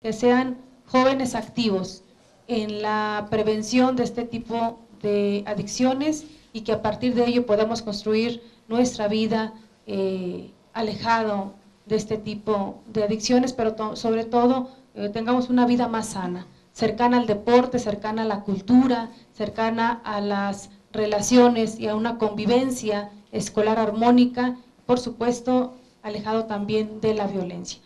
que sean jóvenes activos en la prevención de este tipo de adicciones y que a partir de ello podamos construir nuestra vida eh, alejado de este tipo de adicciones, pero sobre todo eh, tengamos una vida más sana, cercana al deporte, cercana a la cultura, cercana a las relaciones y a una convivencia escolar armónica, por supuesto, alejado también de la violencia.